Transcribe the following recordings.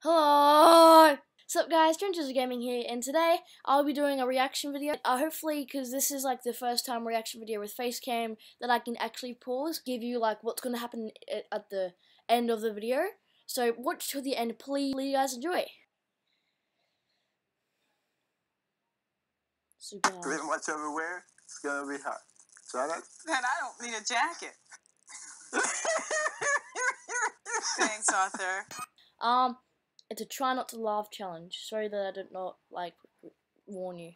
Hello! What's up guys, Strangers Gaming here, and today I'll be doing a reaction video. Uh, hopefully, because this is like the first time reaction video with Facecam, that I can actually pause, give you like what's going to happen at the end of the video. So watch till the end, please, please guys enjoy. Super hard. Pretty much everywhere, it's gonna be hot. Try that? Man, I don't need a jacket. Thanks, Arthur. Um, it's a try not to laugh challenge. Sorry that I did not like warn you.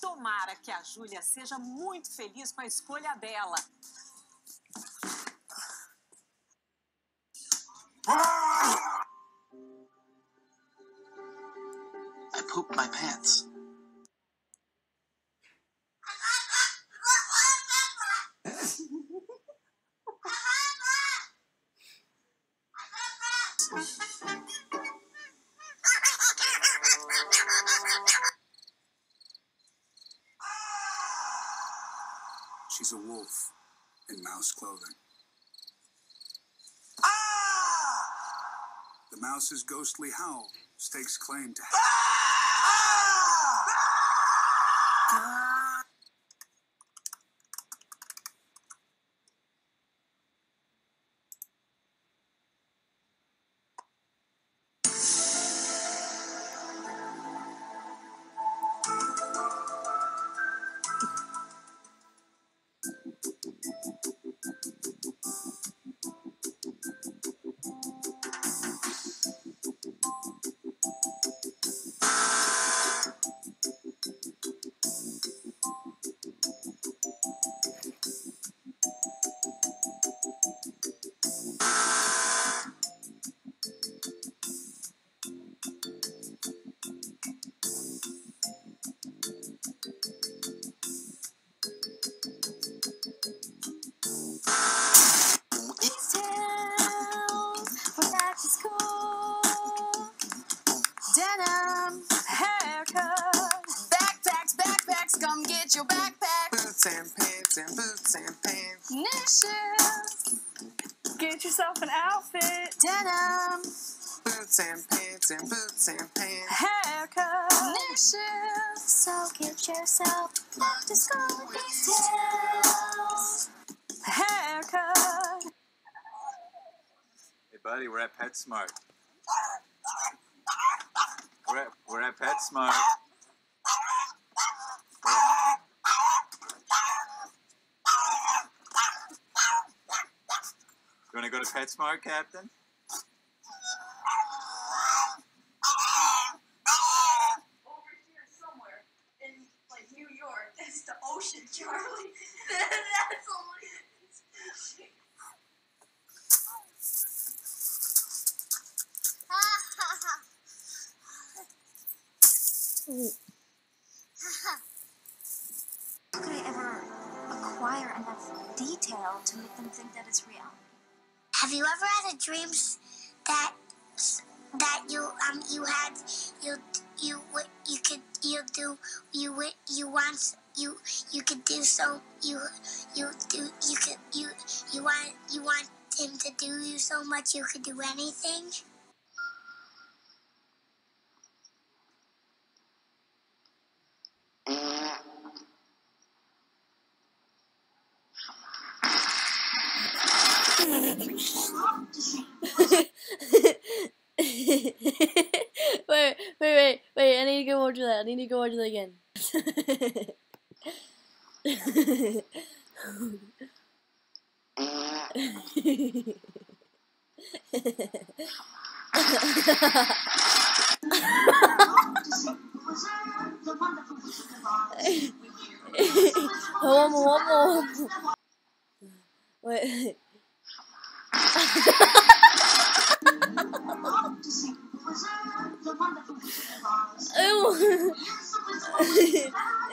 Tomara que a Júlia seja muito feliz com a escolha dela. Pooped my pants. She's a wolf in mouse clothing. Ah! The mouse's ghostly howl stakes claim to. Denim, Boots and pants and boots and pants. Nishes, Get yourself an outfit. denim, Boots and pants and boots and pants. Haircut. nishes. So get yourself back to school with these tails. Haircut. Hey, buddy, we're at PetSmart. We're at, we're at PetSmart. PetSmart, Captain? over here somewhere in like New York. That's the ocean, Charlie. That's you could do so you you do you could you you want you want him to do you so much you could do anything? wait, wait, wait, wait, I need to go watch that. I need to go watch that again. one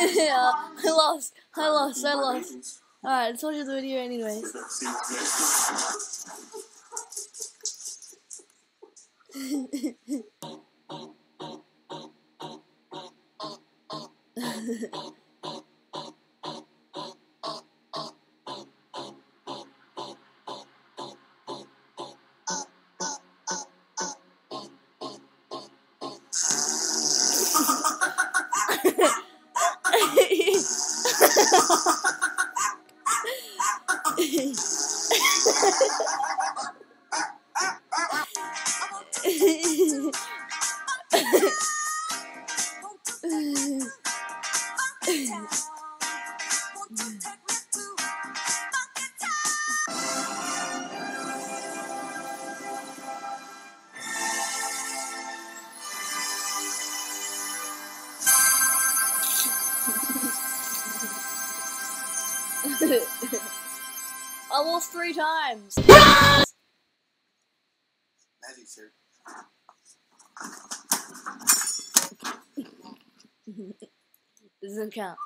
yeah, I lost. I lost. I lost. Alright, I told you the video anyway. Ha I lost three times. Magic's here. Doesn't count.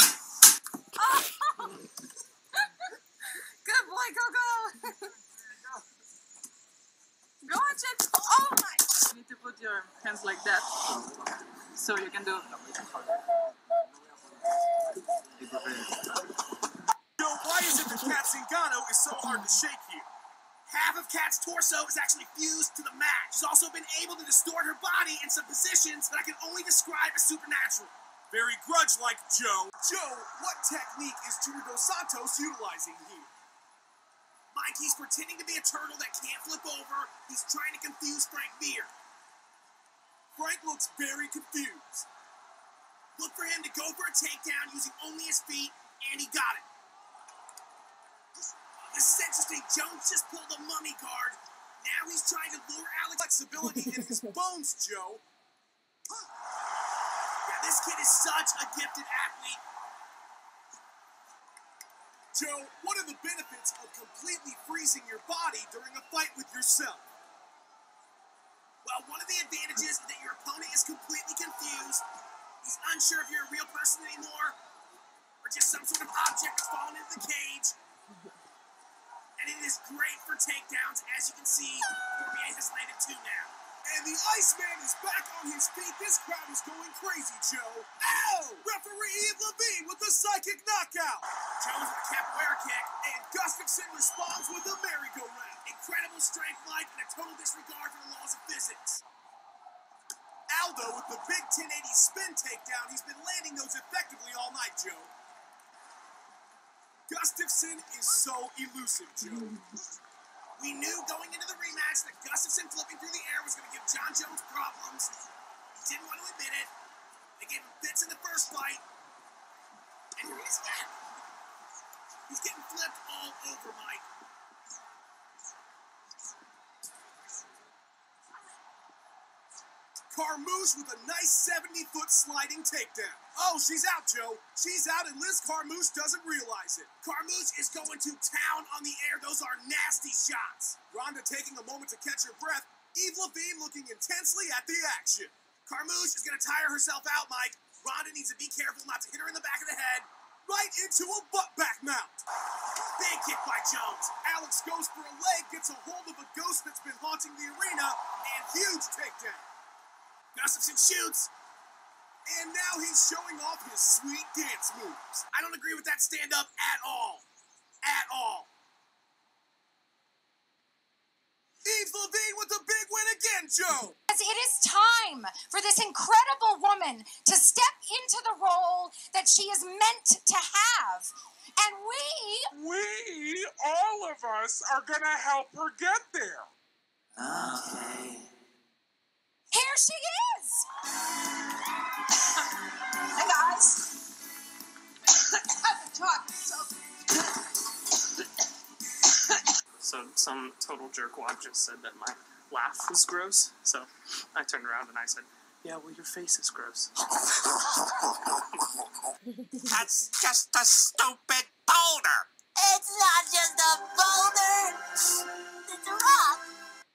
Good boy, go go. go on, Jet. Oh my. You need to put your hands like that so you can do Yo, why is it that Cat Zingano is so hard to shake here? Half of Cat's torso is actually fused to the mat. She's also been able to distort her body in some positions that I can only describe as supernatural. Very grudge-like, Joe. Joe, what technique is Junior Dos Santos utilizing here? Mike, he's pretending to be a turtle that can't flip over. He's trying to confuse Frank Mir. Frank looks very confused. Look for him to go for a takedown using only his feet, and he got it. This is interesting. Jones just pulled a mummy card. Now he's trying to lure Alex flexibility in his bones, Joe. Yeah, this kid is such a gifted athlete. Joe, what are the benefits of completely freezing your body during a fight with yourself? Well, one of the advantages is that your opponent is completely confused. He's unsure if you're a real person anymore or just some sort of object that's fallen into the cage. And it is great for takedowns. As you can see, Cormier has landed two now. And the Iceman is back on his feet. This crowd is going crazy, Joe. Ow! Referee Yves Lavigne with the psychic knockout. Jones with a capoeira kick, and Gustafsson responds with a merry-go-round. Incredible strength, Mike, and a total disregard for the laws of physics. Aldo with the big 1080 spin takedown. He's been landing those effectively all night, Joe. Gustafsson is so elusive, Joe. We knew going into the rematch that Gustafsson flipping through the air was going to give Jon Jones problems. He didn't want to admit it. They gave him fits in the first fight. And here he is again. He's getting flipped all over, Mike. Carmouche with a nice 70 foot sliding takedown. Oh, she's out, Joe. She's out, and Liz Carmouche doesn't realize it. Carmouche is going to town on the air. Those are nasty shots. Ronda taking a moment to catch her breath. Yves Lavigne looking intensely at the action. Carmouche is going to tire herself out, Mike. Ronda needs to be careful not to hit her in the back of the head. Right into a butt back mount. Big kick by Jones. Alex goes for a leg, gets a hold of a ghost that's been haunting the arena, and huge takedown. Gustafsson shoots. And now he's showing off his sweet dance moves. I don't agree with that stand up at all. At all. Yves Lavigne with a big win again, Joe. Because it is time for this incredible woman to step into the role that she is meant to have. And we We, all of us, are gonna help her get there. Okay. Here she is. Hey guys. Haven't talked so So some total jerkwad just said that my laugh was gross. So I turned around and I said, "Yeah, well, your face is gross." That's just a stupid boulder. It's not just a boulder. It's a rock.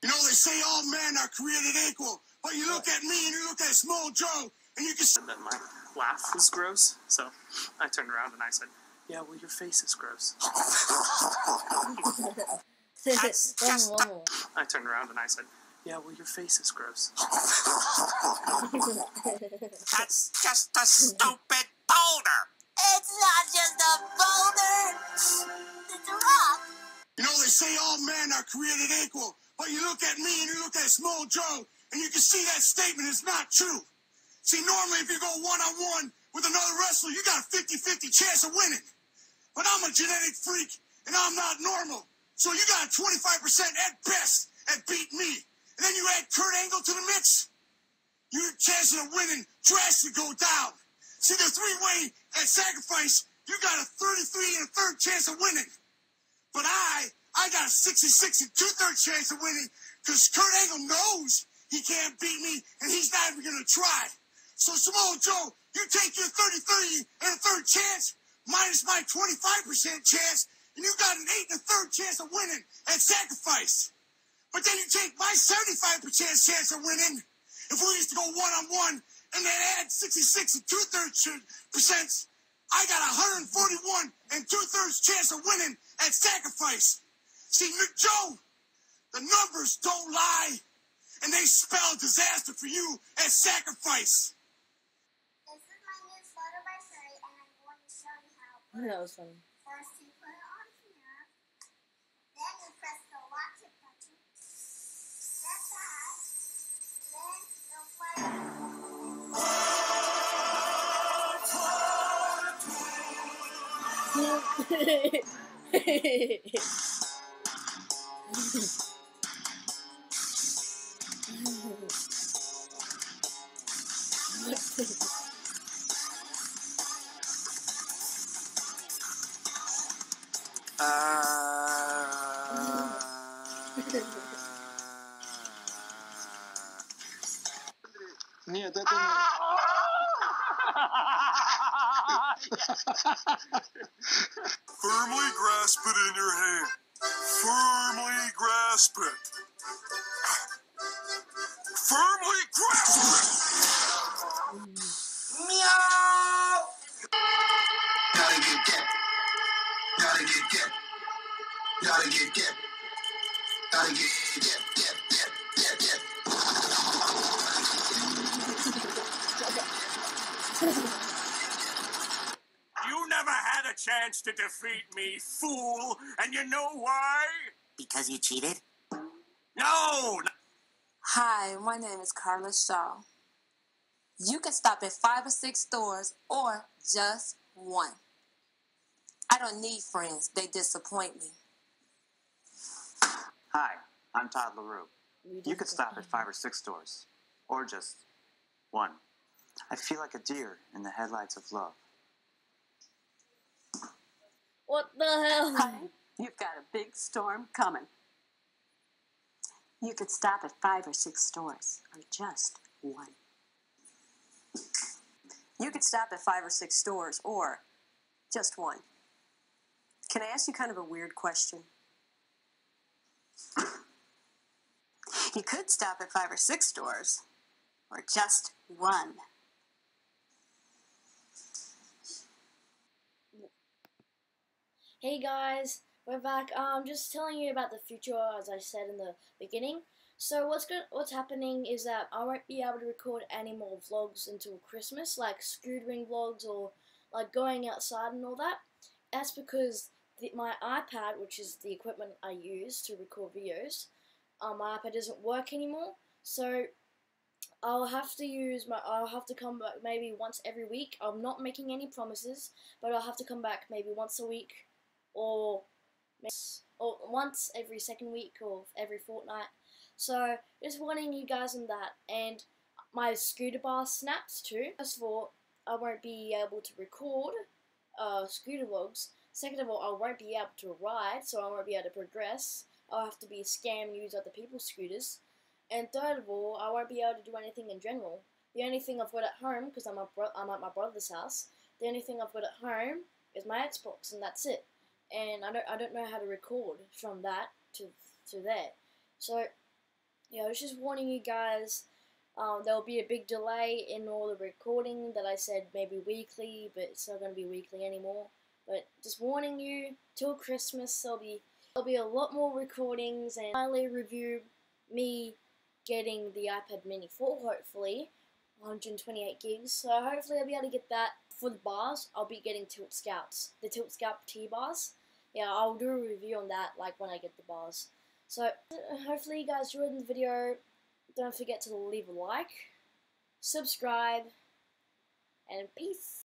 You know, they say all men are created equal, but you look at me and you look at Samoa Joe, and you can Said that my laugh is gross. So I turned around and I said, "Yeah, well, your face is gross." I turned around and I said, Yeah, well, your face is gross. That's just a stupid boulder. It's not just a boulder. It's a rock. You know, they say all men are created equal, but you look at me and you look at Samoa Joe, and you can see that statement is not true. See, normally if you go one on one with another wrestler, you got a 50 50 chance of winning. But I'm a genetic freak, and I'm not normal. So you got a 25% at best at beating me. And then you add Kurt Angle to the mix, your chances of winning drastically go down. See, the three way at sacrifice, you got a 33 and a third chance of winning. But I, I got a 66 and two thirds chance of winning because Kurt Angle knows he can't beat me and he's not even going to try. So, Samoa Joe, you take your 30 30 and a third chance minus my 25% chance, and you got an eight and a third chance of winning at sacrifice. But then you take my 75% chance of winning if we used to go one on one and then add 66 and two thirds percent. I got 141 and two thirds chance of winning at sacrifice. See, Joe, the numbers don't lie, and they spell disaster for you at sacrifice. This is my new photo by Surrey, and I'm going to show you how. it that was funny. First, you put it on here. Then you press the watch it button. Step back. Then you'll play. Нет, это не... Firmly grasp it in your hand. Firmly grasp it. Firmly grasp it. Meow. Gotta get get. Gotta get get. Gotta get get. Gotta get get get get get Chance to defeat me, fool. And you know why? Because you cheated? No! Hi, my name is Carla Shaw. You can stop at five or six stores or just one. I don't need friends, they disappoint me. Hi, I'm Todd LaRue. You could stop at five or six stores, or just one. I feel like a deer in the headlights of love. What the hell? You've got a big storm coming. You could stop at five or six stores, or just one. You could stop at five or six stores or just one. Can I ask you kind of a weird question? You could stop at five or six stores, or just one. Hey guys, we're back. I'm um, just telling you about the future, as I said in the beginning. So what's good? What's happening is that I won't be able to record any more vlogs until Christmas, like scootering vlogs or like going outside and all that. That's because the, my iPad, which is the equipment I use to record videos, um, my iPad doesn't work anymore. So I'll have to use my. I'll have to come back maybe once every week. I'm not making any promises, but I'll have to come back maybe once a week, or or once every second week or every fortnight. So just warning you guys on that. And my scooter bar snaps too. First of all, I won't be able to record uh, scooter vlogs. Second of all, I won't be able to ride, so I won't be able to progress. I'll have to be scam use other people's scooters. And third of all, I won't be able to do anything in general. The only thing I've got at home, because I'm, I'm at my brother's house, the only thing I've got at home is my Xbox, and that's it. And I don't, I don't know how to record from that to, to there. So, yeah, I was just warning you guys. Um, there will be a big delay in all the recording that I said maybe weekly, but it's not going to be weekly anymore. But just warning you, till Christmas there'll be there'll be a lot more recordings and finally review me getting the iPad Mini 4, hopefully, 128 gigs. So hopefully I'll be able to get that. For the bars, I'll be getting Tilt Scouts, the Tilt Scout T bars. Yeah, I'll do a review on that, like when I get the bars. So hopefully you guys enjoyed the video. Don't forget to leave a like, subscribe, and peace.